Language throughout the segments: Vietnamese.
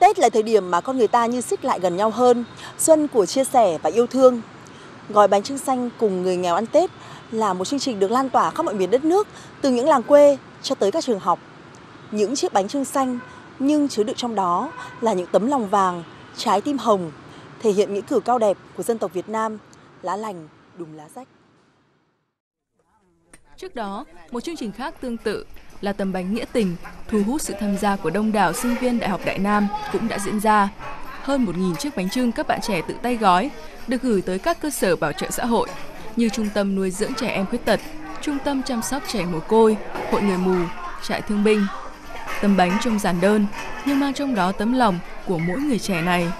Tết là thời điểm mà con người ta như xích lại gần nhau hơn, xuân của chia sẻ và yêu thương. Gói bánh trưng xanh cùng người nghèo ăn Tết là một chương trình được lan tỏa khắp mọi miền đất nước, từ những làng quê cho tới các trường học. Những chiếc bánh trưng xanh nhưng chứa đựng trong đó là những tấm lòng vàng, trái tim hồng, thể hiện nghĩa cử cao đẹp của dân tộc Việt Nam, lá lành đùm lá rách. Trước đó, một chương trình khác tương tự là tấm bánh nghĩa tình thu hút sự tham gia của đông đảo sinh viên Đại học Đại Nam cũng đã diễn ra. Hơn 1.000 chiếc bánh trưng các bạn trẻ tự tay gói được gửi tới các cơ sở bảo trợ xã hội như Trung tâm nuôi dưỡng trẻ em khuyết tật, Trung tâm chăm sóc trẻ mồ côi, Hội người mù, trại thương binh. Tấm bánh trông giản đơn nhưng mang trong đó tấm lòng của mỗi người trẻ này.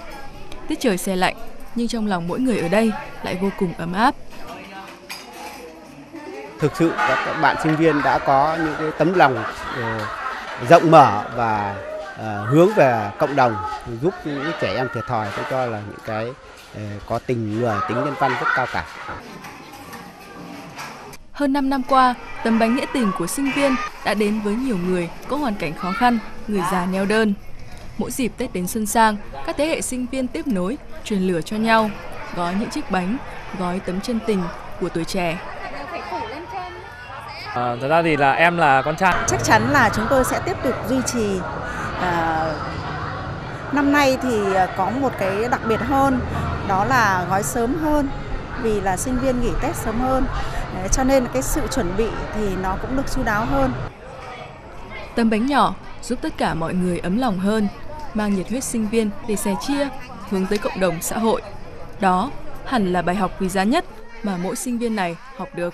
Tiết trời xe lạnh nhưng trong lòng mỗi người ở đây lại vô cùng ấm áp thực sự các bạn sinh viên đã có những cái tấm lòng ờ, rộng mở và ờ, hướng về cộng đồng giúp những trẻ em thiệt thòi tôi cho là những cái ờ, có tình người tính nhân văn rất cao cả. Hơn 5 năm qua, tấm bánh nghĩa tình của sinh viên đã đến với nhiều người có hoàn cảnh khó khăn, người già neo đơn. Mỗi dịp Tết đến xuân sang, các thế hệ sinh viên tiếp nối, truyền lửa cho nhau, gói những chiếc bánh, gói tấm chân tình của tuổi trẻ. À, thật ra thì là em là con trai. Chắc chắn là chúng tôi sẽ tiếp tục duy trì. À, năm nay thì à, có một cái đặc biệt hơn, đó là gói sớm hơn vì là sinh viên nghỉ Tết sớm hơn. Đấy, cho nên cái sự chuẩn bị thì nó cũng được chu đáo hơn. Tấm bánh nhỏ giúp tất cả mọi người ấm lòng hơn, mang nhiệt huyết sinh viên để sẻ chia, hướng tới cộng đồng xã hội. Đó hẳn là bài học quý giá nhất mà mỗi sinh viên này học được.